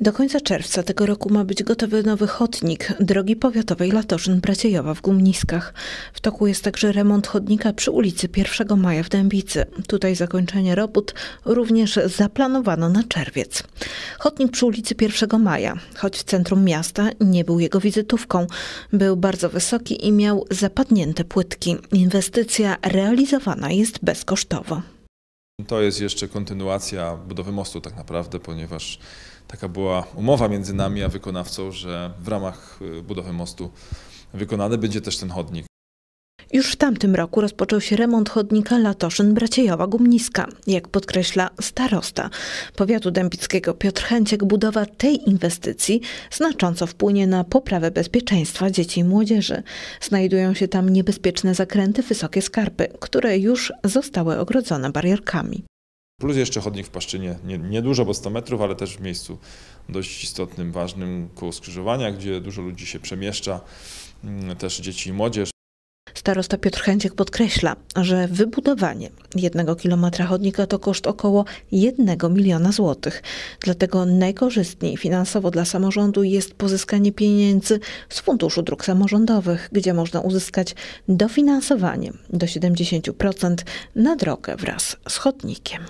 Do końca czerwca tego roku ma być gotowy nowy chodnik drogi powiatowej Latorzyn-Braciejowa w Gumniskach. W toku jest także remont chodnika przy ulicy 1 Maja w Dębicy. Tutaj zakończenie robót również zaplanowano na czerwiec. Chodnik przy ulicy 1 Maja, choć w centrum miasta, nie był jego wizytówką. Był bardzo wysoki i miał zapadnięte płytki. Inwestycja realizowana jest bezkosztowo. To jest jeszcze kontynuacja budowy mostu tak naprawdę, ponieważ taka była umowa między nami a wykonawcą, że w ramach y, budowy mostu wykonany będzie też ten chodnik. Już w tamtym roku rozpoczął się remont chodnika Latoszyn-Braciejowa-Gumniska. Jak podkreśla starosta powiatu dębickiego Piotr Chęciek, budowa tej inwestycji znacząco wpłynie na poprawę bezpieczeństwa dzieci i młodzieży. Znajdują się tam niebezpieczne zakręty, wysokie skarpy, które już zostały ogrodzone barierkami. Plus jeszcze chodnik w Paszczynie, nie, niedużo, bo 100 metrów, ale też w miejscu dość istotnym, ważnym koło skrzyżowania, gdzie dużo ludzi się przemieszcza, mm, też dzieci i młodzież. Starosta Piotr Chęciek podkreśla, że wybudowanie jednego kilometra chodnika to koszt około 1 miliona złotych. Dlatego najkorzystniej finansowo dla samorządu jest pozyskanie pieniędzy z Funduszu Dróg Samorządowych, gdzie można uzyskać dofinansowanie do 70% na drogę wraz z chodnikiem.